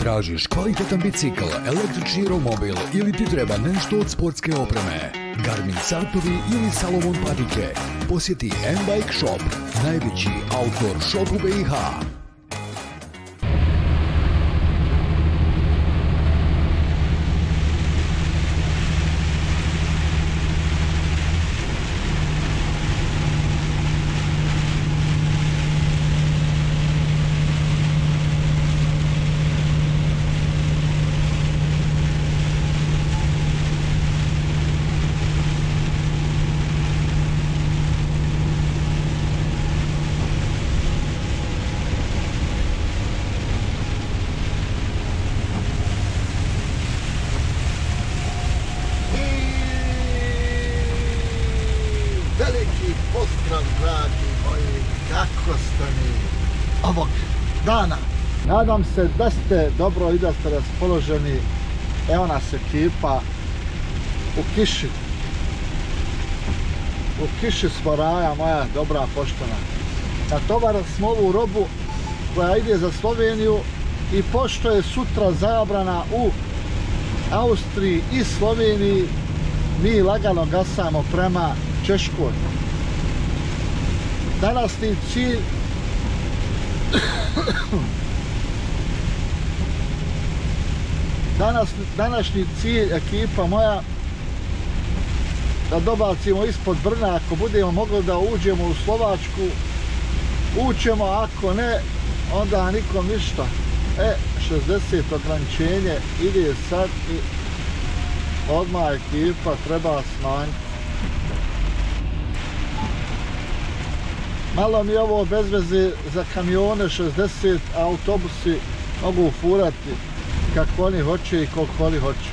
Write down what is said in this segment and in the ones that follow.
Tražiš kvalitetan bicikl, električni romobil ili ti treba nešto od sportske opreme? Garmin satovi ili Salomon patike? Posjeti M-Bike Shop, najveći outdoor shop u BiH. veliki pozdrav, dragi moji, kako ste mi ovog dana. Nadam se da ste dobro i da ste raspoloženi. Evo nas ekipa u kiši. U kiši smo raja moja dobra poštena. Natovarali smo ovu robu koja ide za Sloveniju i pošto je sutra zabrana u Austriji i Sloveniji, mi lagano gasamo prema Češkoj. Danasni cilj Danas, današnji cilj ekipa moja da dobacimo ispod Brna ako budemo mogli da uđemo u Slovačku ućemo, ako ne onda nikom ništa. E, 60 ograničenje ide sad i odmah ekipa treba smanjiti. Malo mi je ovo bez veze za kamione 60, a autobusi mogu furati kako oni hoće i koliko oni hoće.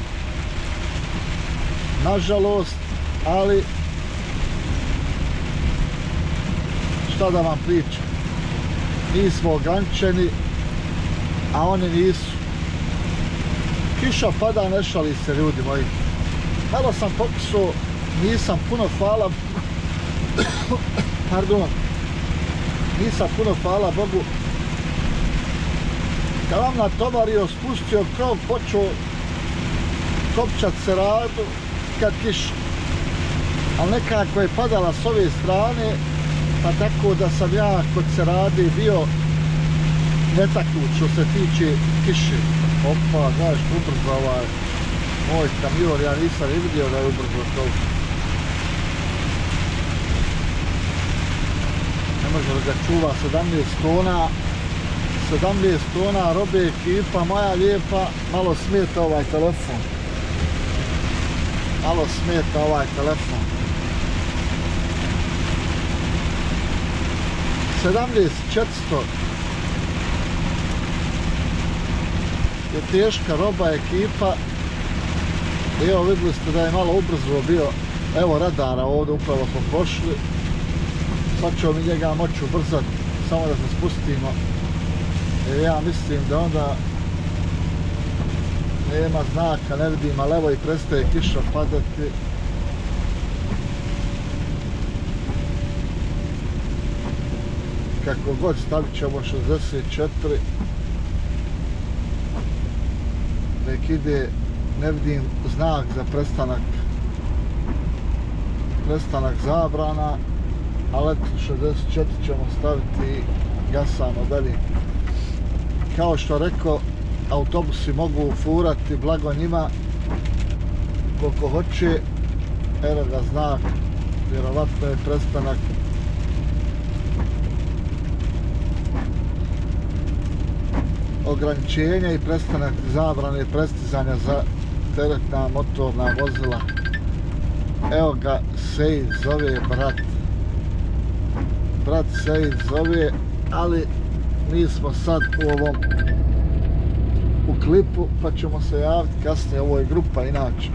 Nažalost, ali šta da vam pričam. Mi smo ograničeni, a oni nisu. Kiša pada, ne šali se ljudi moji. Malo sam pokušao, nisam puno hvala. Pardon nisam puno hvala Bogu. Kad vam natovario spustio krov počeo kopčat se radu kad kiš ali nekako je padala s ove strane pa tako da sam ja kod se radi bio netaknut što se tiče kiše. Opa znaš ubrzo ovaj moj kamion ja nisam vidio da je ubrzo toliko može da ga čuva 17 tona? 17 tona robe ekipa moja lijepa malo smeta ovaj telefon. Malo smeta ovaj telefon. 17 400 je teška roba ekipa. Evo vidjeli ste da je malo ubrzo bio evo radara ovdje upravo smo prošli pa ćemo mi njega moći brzat, samo da se spustimo. Jer ja mislim da onda nema znaka, ne vidim, ali evo i prestaje kiša padati. Kako god stavit ćemo 64 nek ide ne vidim znak za prestanak prestanak zabrana ali 64 ćemo staviti gasano dalje. Kao što rekao, autobusi mogu furati blago njima koliko hoće. Evo ga znak, vjerovatno je prestanak ograničenja i prestanak zabrane prestizanja za teretna motorna vozila. Evo ga, Sej zove brat brat Sejid zove, ali mi smo sad u ovom u klipu, pa ćemo se javiti kasnije, ovo je grupa inače.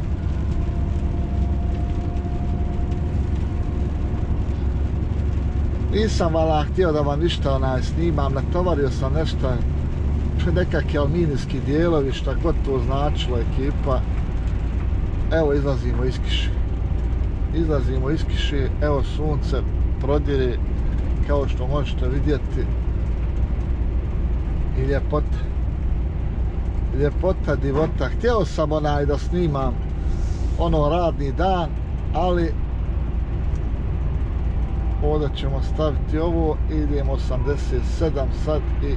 Nisam vala htio da vam ništa onaj snimam, natovario sam nešto nekakvi alminijski dijelovi, šta god to značilo ekipa. Evo izlazimo iz kiše. Izlazimo iz kiše, evo sunce prodire kao što možete vidjeti i ljepote ljepota, divota. Htio sam onaj da snimam ono radni dan, ali ovdje ćemo staviti ovo idemo 87 sad i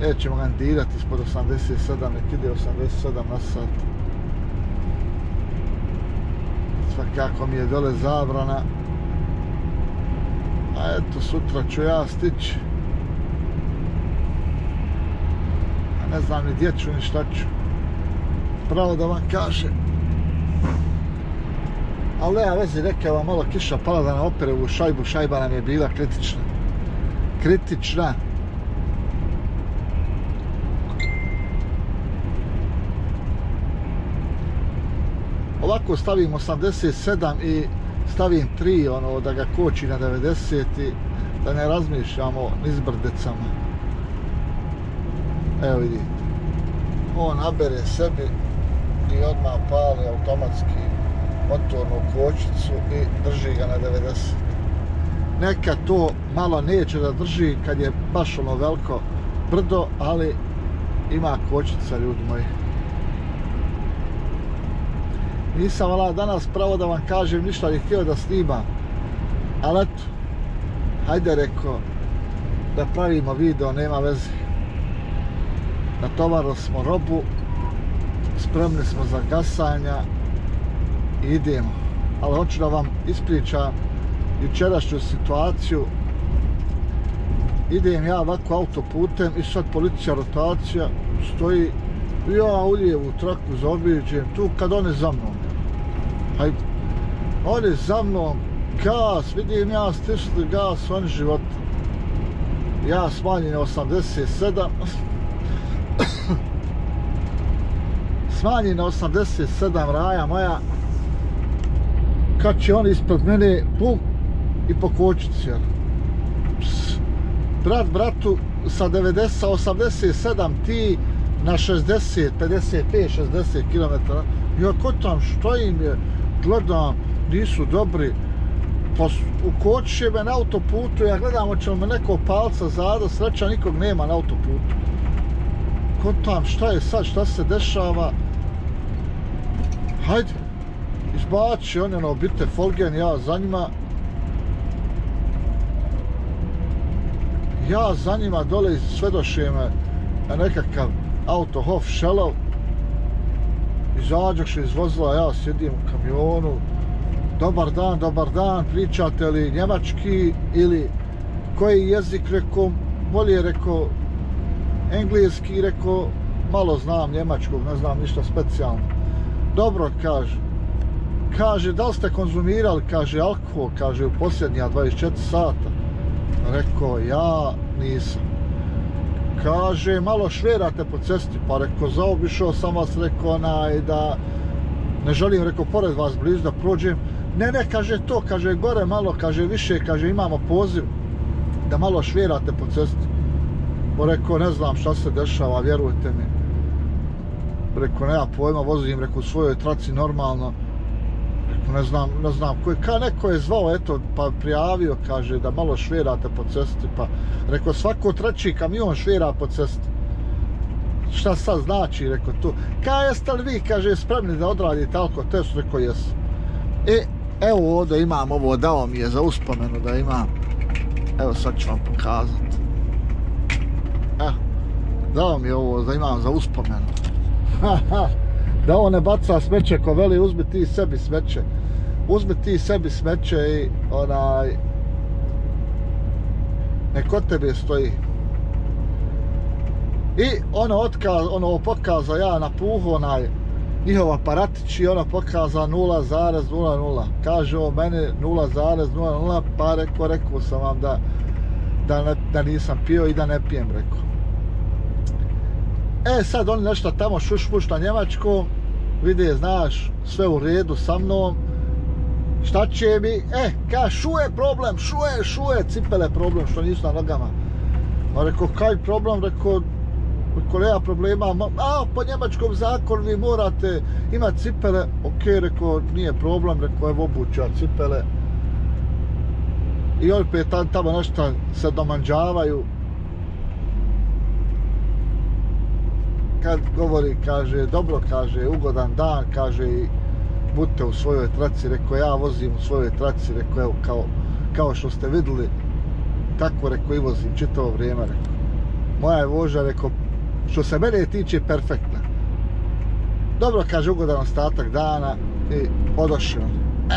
nećemo gandirati ispod 87, nek ide 87 na sat. Svakako mi je dole zabrana. A eto, sutra ću ja stići. A ne znam ni gdje ću, ni šta ću. Pravo da vam kažem. Ali nema vezi, rekao vam malo kiša pala da nam opere u šajbu. Šajba nam je bila kritična. Kritična. Ovako stavim 87 i stavim 3 ono da ga koči na 90 i da ne razmišljamo niz brdecama. Evo vidite. On nabere sebi i odmah pali automatski motornu kočicu i drži ga na 90. Neka to malo neće da drži kad je baš ono veliko brdo, ali ima kočica ljudi moji. Nisam vala danas pravo da vam kažem ništa, ni htio da snimam. Ali eto, hajde reko da pravimo video, nema veze. Natovaro smo robu, spremni smo za gasanja i idemo. Ali hoću da vam ispričam jučerašnju situaciju. Idem ja ovako autoputem i sad policija rotacija stoji ja u lijevu traku zaobiđem tu kad one za mnom Pa hajde. Oni za mnom, gas, vidim ja stišli gas, oni život. Ja smanjen 87. smanjen 87 raja moja. Kad će oni ispred mene, pum, i pokočit se. Brat, bratu, sa 90, sa 87 ti na 60, 55, 60 km. Ja ko tam, što im je? Gledam, nisu dobri, pa ukočiše me na autoputu, ja gledam, hoće me neko palca zada, sreća nikog nema na autoputu. Ko tam, šta je sad, šta se dešava? Hajde, izbači on ono, bite Folgen, ja za njima. Ja za njima dole svedošujem me nekakav auto Hof Shellov, izađoše iz vozila, ja sjedim u kamionu, dobar dan, dobar dan, pričate li njemački ili koji jezik, rekao, bolje rekao, engleski, rekao, malo znam njemačkog, ne znam ništa specijalno. Dobro, kaže, kaže, da li ste konzumirali, kaže, alkohol, kaže, u posljednja 24 sata. Rekao, ja nisam kaže, malo šverate po cesti, pa reko, zaobišao sam vas, reko, onaj, da ne želim, reko, pored vas blizu da prođem. Ne, ne, kaže to, kaže, gore malo, kaže, više, kaže, imamo poziv da malo šverate po cesti. Pa reko, ne znam šta se dešava, vjerujte mi. Reko, nema pojma, vozim, reko, u svojoj traci normalno ne znam, ne znam, ko je, ka neko je zvao, eto, pa prijavio, kaže, da malo šverate po cesti, pa rekao, svako treći kamion švera po cesti. Šta sad znači, rekao tu. Ka jeste li vi, kaže, spremni da odradite alko test, rekao, jes. E, evo ovdje imam ovo, dao mi je za uspomenu da imam. Evo, sad ću vam pokazati. Evo, dao mi je ovo da imam za uspomenu. Ha, ha da on ne baca smeće ko veli uzmi ti sebi smeće uzmi ti sebi smeće i onaj neko tebe stoji. I ono otkaz, ono pokaza ja na puhu onaj njihov aparatić i ono pokaza 0,00 kaže o mene 0,00 pa rekao, rekao sam vam da da, ne, da nisam pio i da ne pijem rekao E sad oni nešto tamo šušmuš na njemačkom vide, znaš, sve u redu sa mnom, šta će mi, e, ka, šuje problem, šuje, šuje, cipele problem, što nisu na nogama. A rekao, kaj problem, rekao, rekao, nema problema, a, po njemačkom zakonu vi morate imati cipele, ok, rekao, nije problem, rekao, evo obuću cipele. I opet tam, tamo nešto se domanđavaju. kad govori, kaže, dobro, kaže, ugodan dan, kaže, i budite u svojoj traci, rekao, ja vozim u svojoj traci, rekao, evo, kao, kao što ste videli, tako, rekao, i vozim čitavo vrijeme, rekao. Moja je voža, rekao, što se mene tiče, perfektna. Dobro, kaže, ugodan ostatak dana i odošao.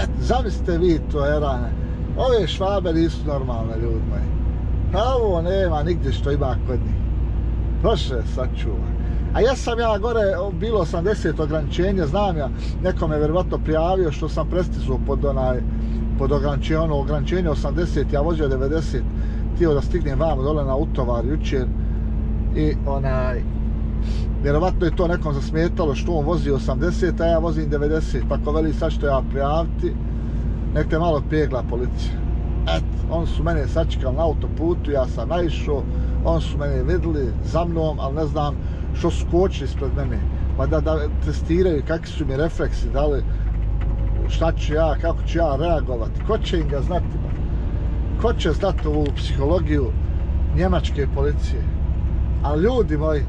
Et, zamislite vi to, Erane, ove švabe nisu normalne, ljudi moji. A ovo nema nigdje što ima kod njih. Prošle sačuvaj. A ja sam ja gore, bilo 80 ograničenja, znam ja, neko me verovatno prijavio što sam prestizuo pod onaj, pod ograničenje, ono ograničenje 80, ja vozio 90, tijelo da stignem vam dole na utovar jučer i onaj, vjerovatno je to nekom zasmetalo što on vozi 80, a ja vozim 90, pa ko veli sad što ja prijaviti, nek te malo pjegla policija. Et, on su mene sačekali na autoputu, ja sam naišao, on su mene videli za mnom, ali ne znam što su kočili ispred mene. Pa da, da testiraju kakvi su mi refleksi, da li šta ću ja, kako ću ja reagovati. Ko će im ga znati? Ba? Ko će znati ovu psihologiju njemačke policije? A ljudi moji,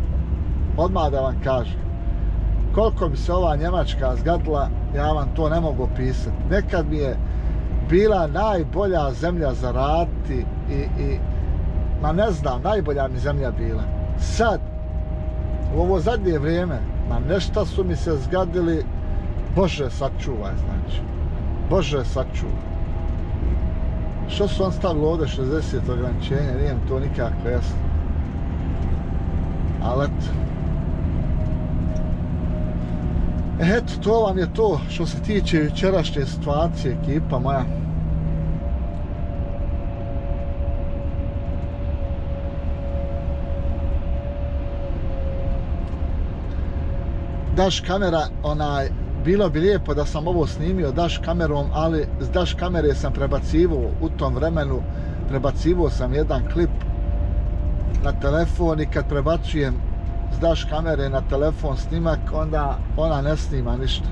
odmah da vam kažem, koliko bi se ova njemačka zgadila, ja vam to ne mogu opisati. Nekad mi je bila najbolja zemlja za raditi i, i ma ne znam, najbolja mi zemlja bila. Sad, u ovo zadnje vrijeme, ma nešto su mi se zgadili, Bože sačuvaj, znači. Bože sačuvaj. Što su on stavili ovdje 60 ograničenja, nijem to nikako jasno. Ali eto. E, eto, to vam je to što se tiče večerašnje situacije, ekipa moja. Daš kamera, onaj, bilo bi lijepo da sam ovo snimio daš kamerom, ali s daš kamere sam prebacivo u tom vremenu, prebacivo sam jedan klip na telefon i kad prebacujem s daš kamere na telefon snimak, onda ona ne snima ništa.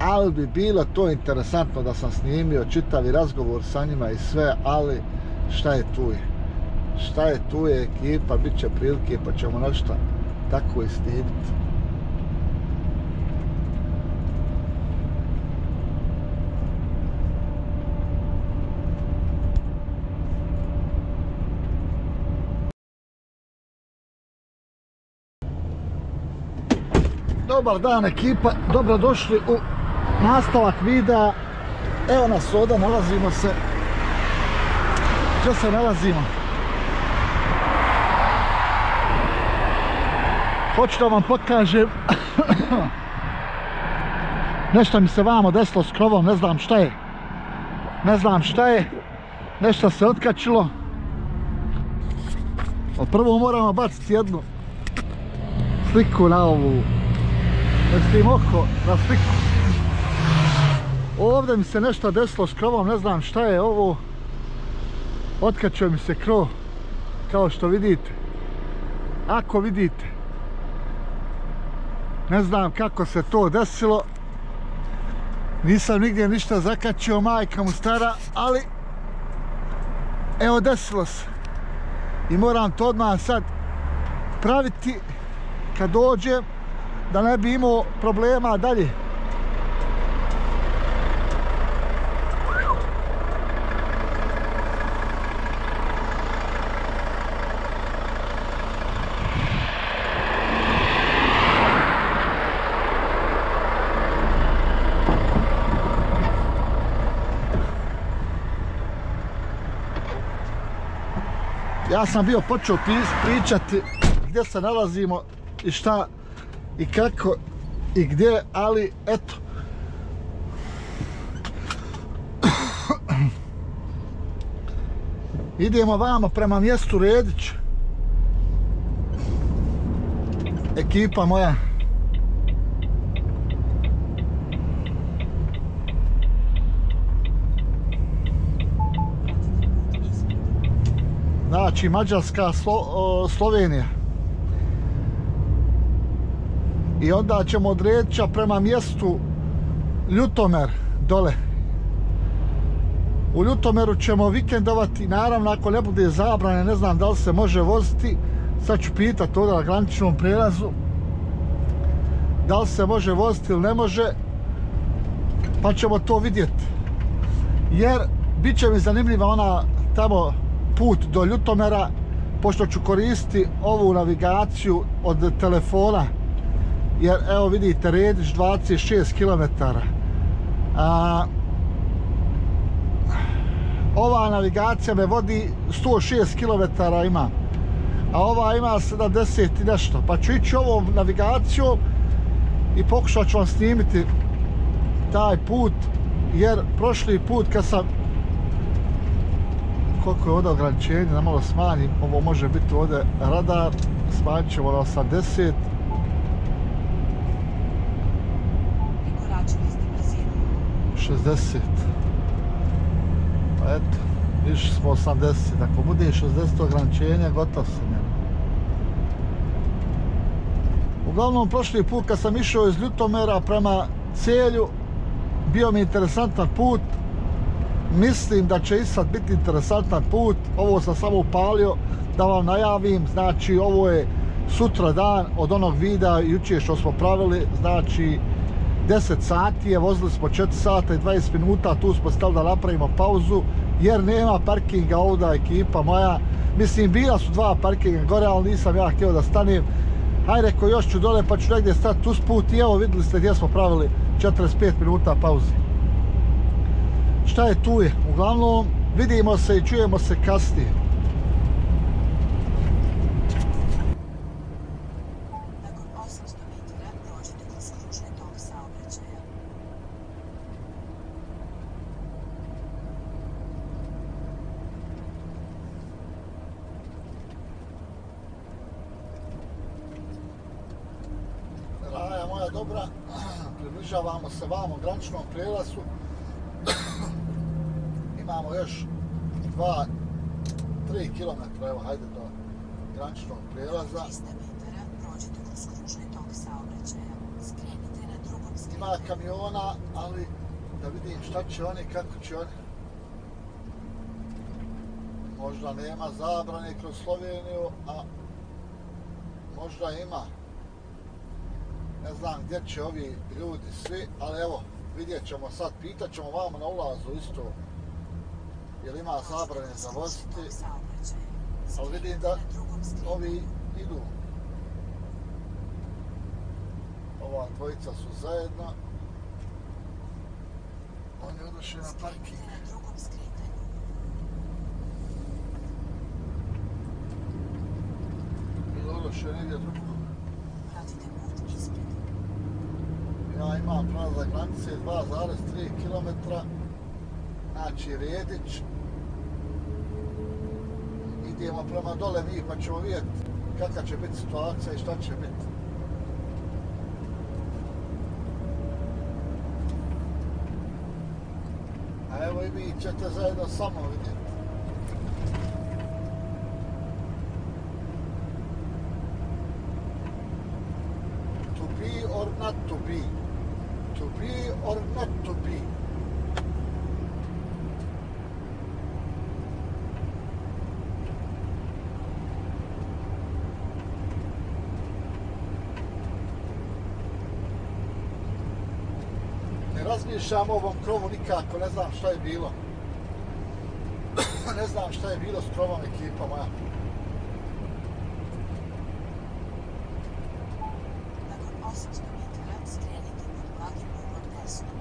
Ali bi bilo to interesantno da sam snimio čitavi razgovor sa njima i sve, ali šta je tu je? Šta je tu je ekipa, bit će prilike pa ćemo nešto tako i snimiti. Dobar dan ekipa, dobrodošli u nastavak videa. Evo nas ovdje, nalazimo se. Gdje se nalazimo? Hoću da vam pokažem. Nešto mi se vamo desilo s krovom, ne znam šta je. Ne znam šta je. Nešto se otkačilo. Prvo moramo baciti jednu sliku na ovu Mislim oko na sliku. Ovdje mi se nešto desilo s krovom, ne znam šta je ovo. Otkačio mi se krov, kao što vidite. Ako vidite, ne znam kako se to desilo. Nisam nigdje ništa zakačio, majka mu stara, ali evo desilo se. I moram to odmah sad praviti kad dođem da ne bi imao problema dalje. Ja sam bio počeo pričati gdje se nalazimo i šta i kako i gdje, ali eto. Idemo vamo prema mjestu Redić. Ekipa moja. Znači, Mađarska, Slo, Slovenija i onda ćemo odrediti prema mjestu Ljutomer dole. U Ljutomeru ćemo vikendovati naravno ako ne bude zabrane ne znam da li se može voziti. Sad ću pitat ovdje na graničnom prelazu da li se može voziti ili ne može, pa ćemo to vidjeti. Jer bit će mi zanimljiva ona tamo put do Ljutomera, pošto ću koristiti ovu navigaciju od telefona, jer evo vidite, Redić 26 km. A, ova navigacija me vodi 106 km ima. A ova ima 70 i nešto. Pa ću ići ovom navigacijom i pokušat ću vam snimiti taj put jer prošli put kad sam koliko je ovdje ograničenje da malo smanjim ovo može biti ovdje radar smanjit ćemo na 80 60 pa eto išli smo 80 ako bude 60 ograničenja gotov sam ja. uglavnom prošli put kad sam išao iz Ljutomera prema celju bio mi interesantan put. Mislim da će i sad biti interesantan put. Ovo sam samo upalio da vam najavim. Znači ovo je sutra dan od onog videa juče što smo pravili. Znači 10 sati je, vozili smo 4 sata i 20 minuta, tu smo stali da napravimo pauzu, jer nema parkinga ovdje ekipa moja. Mislim, bila su dva parkinga gore, ali nisam ja htio da stanem. Hajde, reko, još ću dole, pa ću negdje stati tu sput i evo, vidjeli ste gdje smo pravili 45 minuta pauze. Šta je tu je? Uglavnom, vidimo se i čujemo se kasnije. dobra. Približavamo se vamo prijelazu. Imamo još 2 3 km, evo, hajde do graničnog prijelaza. Ima kamiona, ali da vidim šta će oni, kako će oni. Možda nema zabrane kroz Sloveniju, a možda ima ne znam gdje će ovi ljudi svi, ali evo, vidjet ćemo sad, pitat ćemo vamo na ulazu isto, jer ima zabrane za voziti, ali vidim da ovi idu. Ova dvojica su zajedno. Oni odošli na parking. i odošli negdje drugom ima imam prelazak granice 2,3 km znači Redić idemo prema dole mi pa ćemo vidjeti kakva će biti situacija i šta će biti. A evo i vi ćete zajedno samo vidjeti. Ne ovom krovu nikako, ne znam šta je bilo. ne znam šta je bilo s krovom ekipa moja. skrenite od vlage put desno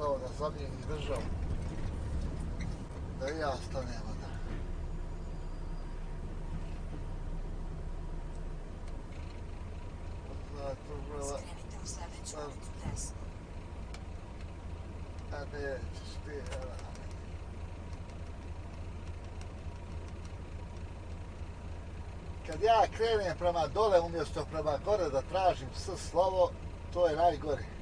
stao da zamijeni državu. Da i ja stanem onda. Zato. Skrenite u sljedeću ulicu desno. A nećeš ti, hela. Kad ja krenem prema dole umjesto prema gore da tražim s slovo, to je najgore.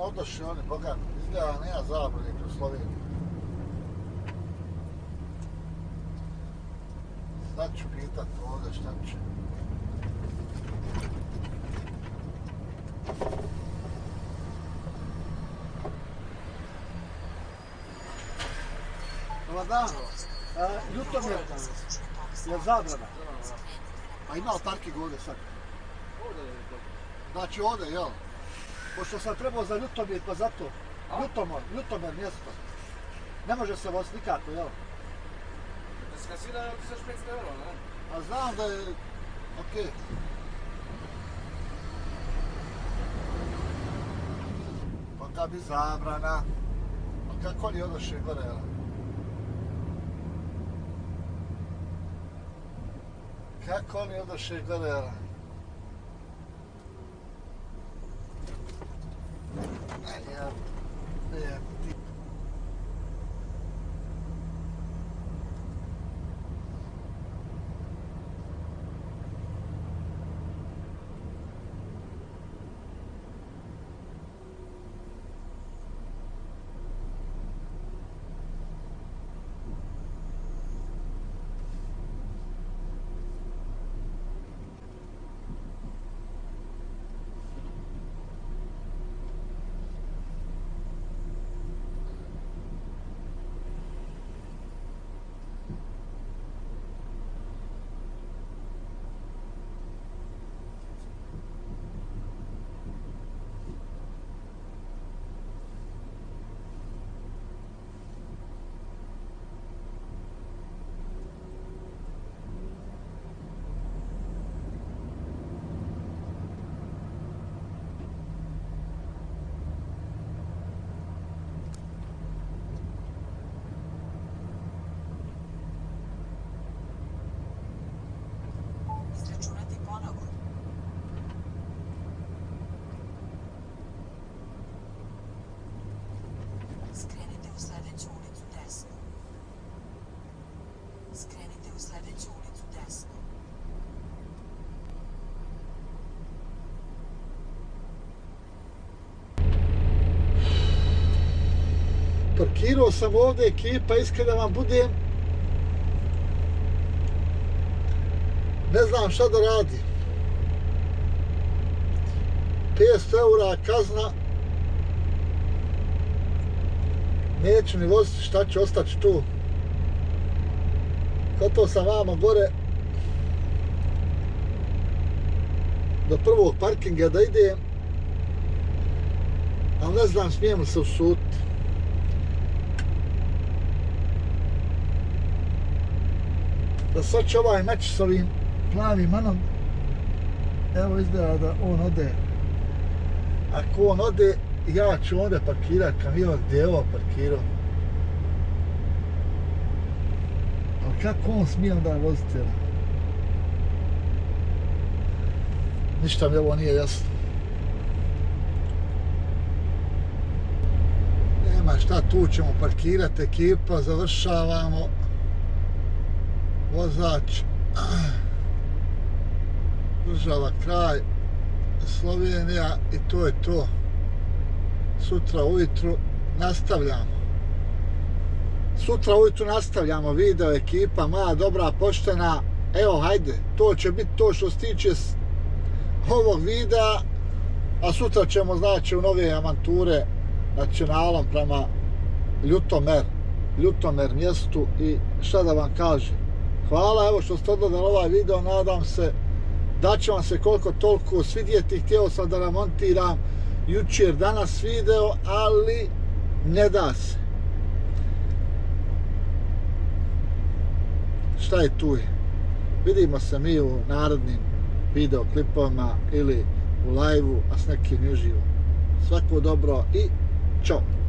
Eno odošli oni, boga, izgleda nema zabrane kroz Sloveniju. Sad ću pitat ovdje šta će. Dobar dan. E, Ljutomir, je zabrana. A ima li parking ovdje sad? Znači ovdje, jel? Pošto sam trebao za Ljutomir, pa zato. Ljutomor, Ljutomir mjesto. Ne može se voziti nikako, jel? Das kassiert dann bis 500 Euro, ne? A znam da je... Okej. Okay. Pa kad bi zabrana... Pa kako oni odoše gore, jel? Kako oni odoše gore, jel? Aj, ja... Ja, ti... Izračunati ponovo. Skrenite u sljedeću ulicu desno. Skrenite u sljedeću ulicu desno. Parkirao sam ovdje ekipa, iskreno vam budem. Ne znam šta da radim. 500 eura kazna. Neću ni voziti, šta će ostati tu. Kotao sam vama gore. Do prvog parkinga da idem. Ali ne znam smijem li se usuditi. Da sad će ovaj meč s ovim plavim manom evo izgleda da on ode. Ako on ode ja ću onda parkirat kamion gdje je ovo parkirao. Ali kako on smije onda voziti ništa mi ovo nije jasno. Nema šta tu ćemo parkirati ekipa završavamo vozač država kraj Slovenija i to je to. Sutra ujutru nastavljamo. Sutra ujutru nastavljamo video ekipa moja dobra poštena. Evo hajde to će biti to što se tiče ovog videa a sutra ćemo znači u nove avanture nacionalom prema Ljutomer Ljutomer mjestu i šta da vam kažem. Hvala evo što ste odgledali ovaj video, nadam se da će vam se koliko toliko svidjeti. Htio sam da namontiram jučer danas video, ali ne da se. Šta je tu? Vidimo se mi u narodnim videoklipovima ili u live-u, a s nekim i uživo. Svako dobro i čao!